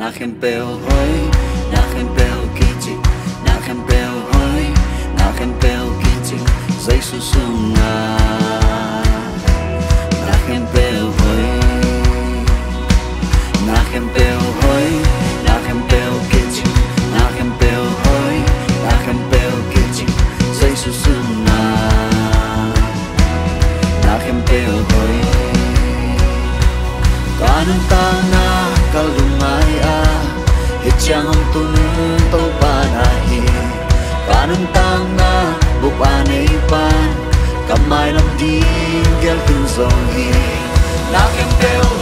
na khem pel hoi. Na khem pel kichi na khem pel hoi. Na khem pel kichi Zeisu su nga tun to panahi kanung tang na bupani pan. Kamai lam di gel tin zong hi. Kem teo